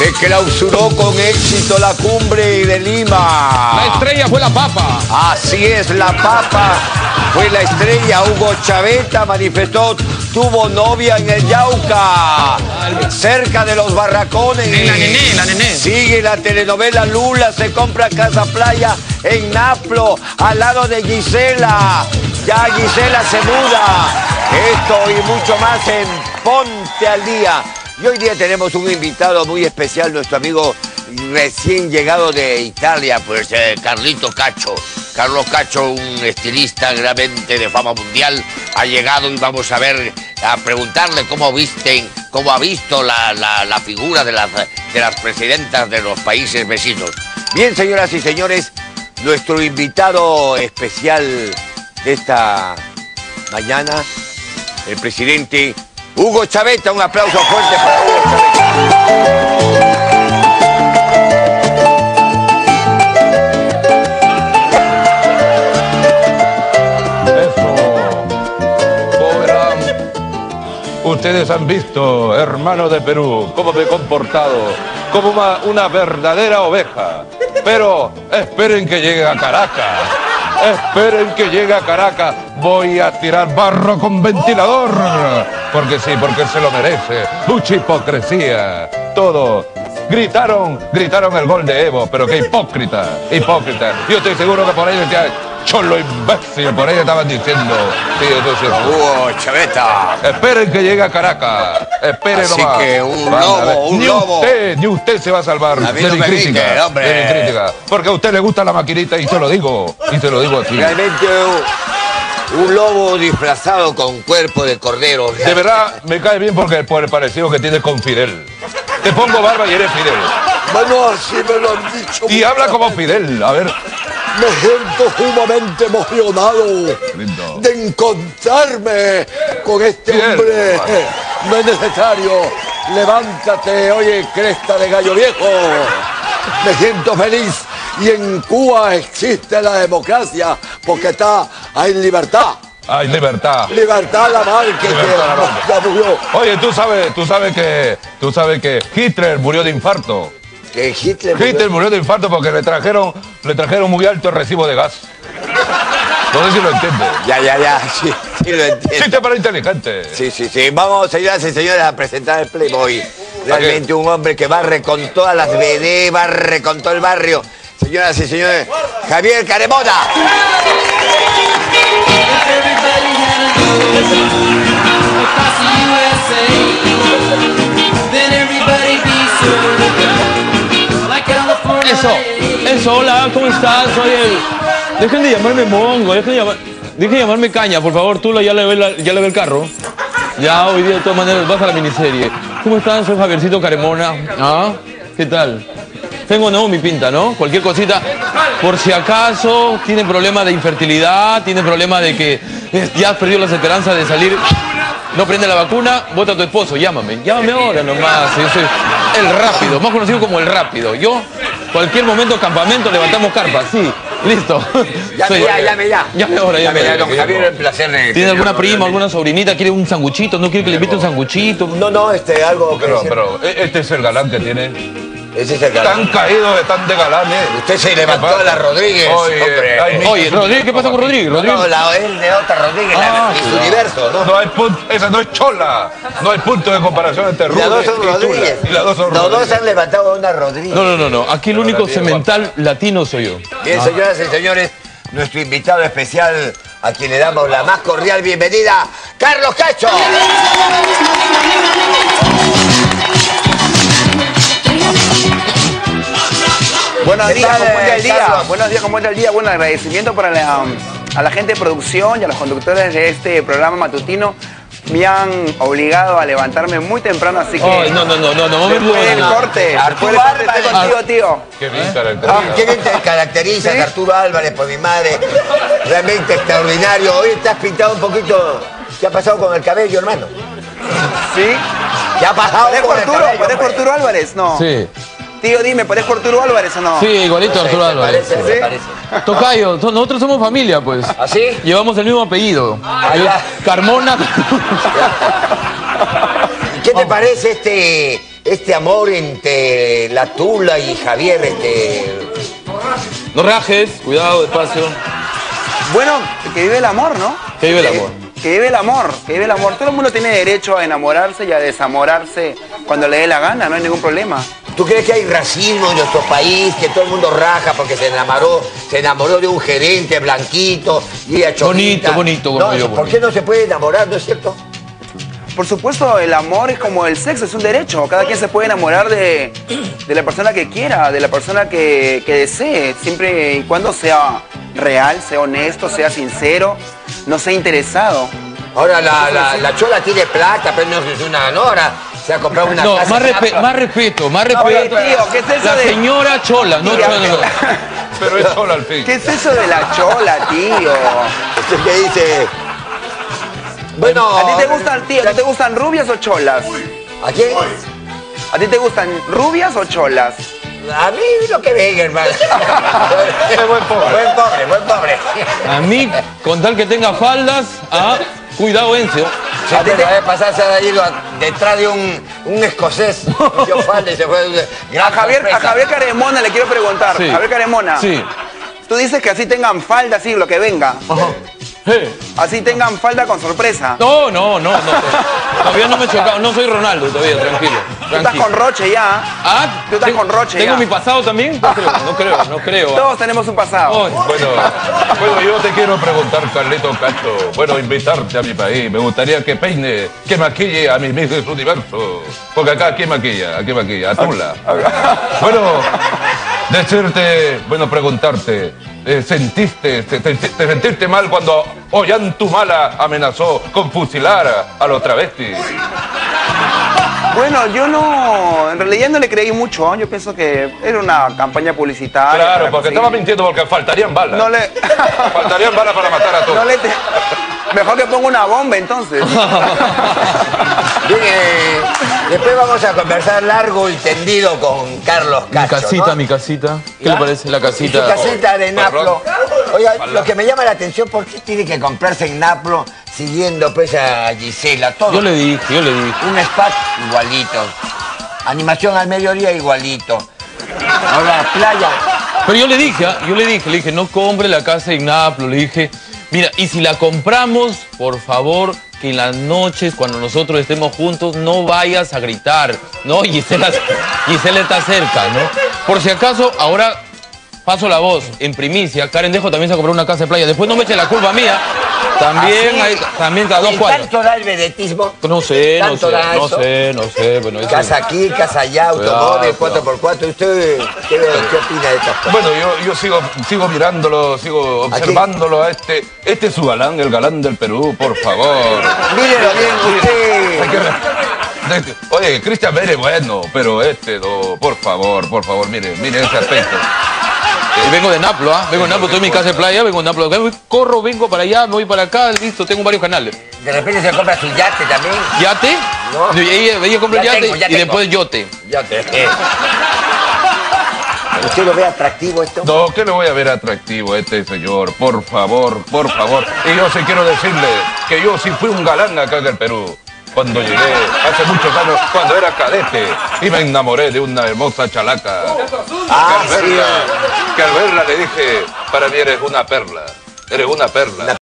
Se clausuró con éxito la cumbre de Lima. La estrella fue la papa. Así es, la papa fue la estrella. Hugo Chaveta manifestó, tuvo novia en el Yauca, cerca de los barracones. La nené, la nené. Sigue la telenovela Lula, se compra Casa Playa en Naplo, al lado de Gisela. Ya Gisela se muda. Esto y mucho más en Ponte al Día. Y hoy día tenemos un invitado muy especial, nuestro amigo recién llegado de Italia, pues eh, Carlito Cacho. Carlos Cacho, un estilista realmente de fama mundial, ha llegado y vamos a ver, a preguntarle cómo visten, cómo ha visto la figura de las, de las presidentas de los países vecinos. Bien, señoras y señores, nuestro invitado especial de esta mañana, el presidente Hugo Chaveta. Un aplauso fuerte para Hugo Chaveta. Eso. Ustedes han visto, hermano de Perú, cómo me he comportado como una, una verdadera oveja. Pero esperen que llegue a Caracas. Esperen que llegue a Caracas. Voy a tirar barro con ventilador. Porque sí, porque se lo merece. Mucha hipocresía. Todo. Gritaron, gritaron el gol de Evo, pero qué hipócrita, hipócrita. Yo estoy seguro que por ahí cholo imbécil, por ahí estaban diciendo. Sí. Hugo Chaveta. Esperen que llegue a Caracas. Esperen Así nomás. que un Van lobo, un ni lobo. usted, ni usted se va a salvar A mí de no mi me crítica. grite, hombre. De mi crítica. Porque a usted le gusta la maquinita y se lo digo. Y se lo digo así. Realmente un, un lobo disfrazado con cuerpo de cordero. De verdad, me cae bien porque por el parecido que tienes con Fidel. Te pongo barba y eres Fidel. Bueno, así me lo han dicho. Y habla como Fidel. A ver. Me siento sumamente emocionado de encontrarme con este hombre. No es necesario. Levántate, oye, cresta de gallo viejo. Me siento feliz. Y en Cuba existe la democracia porque está hay libertad. Ay, libertad. Libertad la mal que Libertad la murió. Oye, tú sabes, tú sabes que, tú sabes que Hitler murió de infarto. Que Hitler... Hitler murió de infarto porque le trajeron, le trajeron muy alto el recibo de gas. No sé si lo entiendes. Ya, ya, ya, sí, sí lo entiendo. Chiste para inteligente. Sí, sí, sí. Vamos, señoras y señores, a presentar el Playboy. Realmente un hombre que barre con todas las BD, barre con todo el barrio. Señoras y señores, Javier Caremona. Eso, eso, hola, ¿cómo estás? Soy el... Dejen de llamarme mongo, dejen de, llamar- dejen de llamarme caña, por favor. Tú ya le ves la- ya le ves el carro. Ya hoy día de todas maneras vas a la miniserie. ¿Cómo están? Soy Javiercito Caremona. ¿Ah? ¿Qué tal? Tengo no mi pinta, ¿no? Cualquier cosita. Por si acaso tienen problema de infertilidad, tienen problema de que eh, ya has perdido las esperanzas de salir. No prende la vacuna, vota a tu esposo, llámame. Llámame ahora nomás. Soy el rápido, más conocido como el rápido. Yo, cualquier momento, campamento, levantamos carpas. Sí, listo. Llame ya, llame ya. Llame ahora, llame. ya, don Javier, un placer. de ¿Tiene alguna prima, alguna sobrinita? ¿Quiere un sanguchito? ¿No quiere que le invite un sanguchito? No, no, este, algo que Pero, pero, ¿e- este es el galán que tiene. Ese es el Tan galán. caídos, están de galanes. Usted se levantó ¿Qué a la? Rodríguez, Oye, hombre. ay, Oye, Rodríguez, ¿qué pasa con Rodríguez? No, Rodríguez. la, es de otra Rodríguez, la Ah, de cuidado. universo, ¿no? No hay punto, esa no es chola. No hay punto de comparación entre Y las dos son y. Rodríguez. Y las dos son Los dos Rodríguez. han levantado a una Rodríguez. No, no, no, no. Aquí el Pero único la cemental latino soy yo. Bien, señoras y señores, nuestro invitado especial, a quien le damos la más cordial bienvenida, Carlos Cacho. Buenos ¿Qué días, tal, ¿cómo anda el día? Carlos? Buenos días, ¿cómo anda el día? Bueno, agradecimiento para la, a la gente de producción y a los conductores de este programa matutino. Me han obligado a levantarme muy temprano, así que... Ay, no, no, no, no, no. Después del no. corte, Arturo después del corte estoy contigo, tío. Qué bien Ah, caracterizado. ¿Qué bien te caracteriza ¿Sí? Arturo Álvarez por mi madre? Realmente extraordinario. Hoy estás pintado un poquito. ¿Qué ha pasado con el cabello, hermano? ¿Sí? ¿Qué ha pasado ¿Parezco con el Arturo? cabello? Arturo Álvarez? No. Sí, Tío, dime, ¿parezco Arturo Álvarez o no? sí, igualito Arturo ¿Te Álvarez. parece? ¿Sí? ¿Te parece? Tocayo, so- nosotros somos familia, pues. ¿Así? Llevamos el mismo apellido. Ah, Yo- ya. Carmona. ¿Qué te parece este, este amor entre la Tula y Javier, este... No rajes, cuidado, despacio. Bueno, que vive el amor, ¿no? Que vive el amor. Que vive el amor, que vive el amor. Todo el mundo tiene derecho a enamorarse y a desamorarse cuando le dé la gana, no hay ningún problema. ¿Tú crees que hay racismo en nuestro país, que todo el mundo raja porque se enamoró, se enamoró de un gerente blanquito y a Bonito, bonito, No, bonito, ¿Por bonito. qué no se puede enamorar, no es cierto? Por supuesto, el amor es como el sexo, es un derecho. Cada quien se puede enamorar de, de la persona que quiera, de la persona que, que desee, siempre y cuando sea real, sea honesto, sea sincero, no sea interesado. Ahora la, la, la chola tiene plata, pero no es una nora. Se ha comprado una No, casa. más, respe- respeto, más respeto. tío, ¿qué es eso La de- señora Chola, no Tío, Chola. Pero es sola al fin. ¿Qué es eso de la chola, tío? Usted que dice... Bueno... ¿A ti te gustan, tío, ¿a ti te gustan rubias o cholas? ¿A quién? ¿A ti te gustan rubias o cholas? A mí lo que venga, hermano. Buen pobre. Buen pobre, buen pobre. A mí, con tal que tenga faldas, ah, cuidado, Encio. Pasada se ha ido a- detrás de un, un escocés. Falda y se fue. A Javier, a Javier Caremona le quiero preguntar. Sí. Javier Caremona. Sí. Tú dices que así tengan falda, así lo que venga. Así tengan falda con sorpresa. No, no, no, no. Todavía no me he chocado, no soy Ronaldo todavía, tranquilo. Tú estás tranquilo. con Roche ya. Ah, Tú estás ¿tengo- con Roche ¿Tengo ya. mi pasado también? No creo, no creo, no creo. Todos tenemos un pasado. Bueno, bueno, yo te quiero preguntar, Carlito Cacho. Bueno, invitarte a mi país. Me gustaría que peine, que maquille a mis Miss Universo. Porque acá, ¿quién maquilla? ¿A quién maquilla? A Tula. Bueno, decirte, bueno, preguntarte. Eh, ¿Sentiste, te, te- te sentiste mal cuando Ollantumala amenazó con fusilar a, los travestis? Bueno, yo no. En realidad no le creí mucho. Yo pienso que era una campaña publicitaria. Claro, porque conseguir- estaba mintiendo porque faltarían balas. No le. Faltarían balas para matar a todos. no le te- Mejor que ponga una bomba entonces. Eh, después vamos a conversar largo y tendido con Carlos mi Cacho. casita, ¿no? mi casita. ¿Qué ¿Ya? le parece la Y su casita? casita de Naplo. Perrón. Oiga, lo que me llama la atención, ¿por qué tiene que comprarse en Naplo siguiendo pues a Gisela? Todo. Yo le dije, yo le dije. Un spa igualito. Animación al mediodía igualito. Ahora, playa. Pero yo le dije, ah, yo le dije, le dije, no compre la casa en Naplo, le dije, mira, y si la compramos, por favor, que en las noches, cuando nosotros estemos juntos, no vayas a gritar, ¿no? Gisela, Gisela está cerca, ¿no? Por si acaso, ahora paso la voz, en primicia, Karen Dejo también se compró una casa de playa, después no me eche la culpa mía, también Así. hay, también a dos ¿Y cuadras. tanto da el vedetismo? No sé, no ¿Tanto sé, da no sé, no sé, bueno, eso- Casa aquí, casa allá, automóvil, Cuidado, 4x4. ¿Usted qué, qué opina de estas cosas? Bueno, yo, yo sigo, sigo mirándolo, sigo observándolo a este. Este es su galán, el galán del Perú, por favor. Mírelo bien, usted. Hay que Oye, Cristian Pérez, bueno, pero este, no, por favor, por favor, mire, mire ese aspecto. Y vengo de Naplo, ¿ah? Vengo de Naplo, estoy en mi casa de playa, vengo de Naplo. Corro, vengo para allá, me voy para acá, listo, tengo varios canales. De repente se compra su yate también. ¿Yate? No. Y Ella, ella compra Ya yate tengo, ya y tengo. después yote. Yate. ¿Usted lo ve atractivo esto? No, que le voy a ver atractivo este señor, por favor, por favor. Y yo sí quiero decirle que yo sí fui un galán acá en el Perú. Cuando llegué, hace muchos años, cuando era cadete, y me enamoré de una hermosa chalaca. Ah, que, al sí. que al verla le dije, para mí eres una perla, eres una perla.